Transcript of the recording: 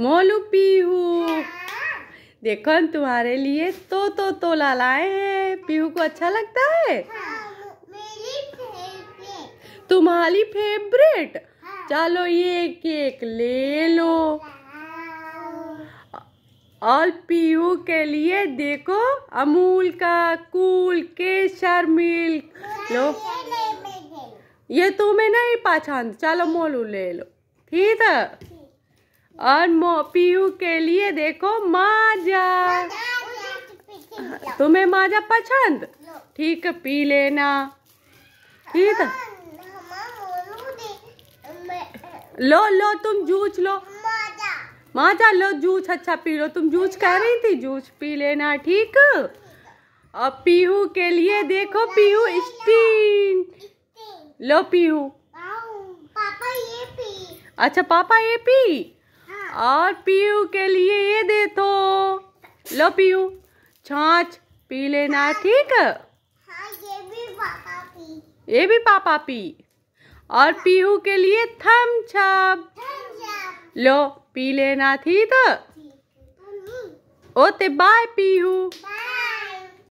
मोलू पीहू। देखो तुम्हारे लिए तो तो तोला लाए हैं। पीहू को अच्छा लगता है? तुम्हारी फेवरेट? चलो ये केक ले लो। और पीहू के लिए देखो, अमूल का कूल केसर मिल्क। लो। ये तुम्हें नहीं पसंद। चलो मोलू ले लो। ठीक है? और मो पीहू के लिए देखो माजा। तुम्हें माजा पसंद? ठीक पी लेना। ठीक। है लो लो तुम जूस लो। माजा। लो जूस। अच्छा पी लो। तुम जूस कह रही थी? जूस पी लेना ठीक। और पीहू के लिए देखो पीहू स्टीन लो पीहू। पापा ये पी। अच्छा पापा ये पी। और पीयू के लिए ये दे तो। लो पीयू छाछ पी लेना ठीक? है हाँ ये भी पापा पी। ये भी पापा पी। और पीहू के लिए थम छप। लो पी लेना थी तो ओते बाय पीहू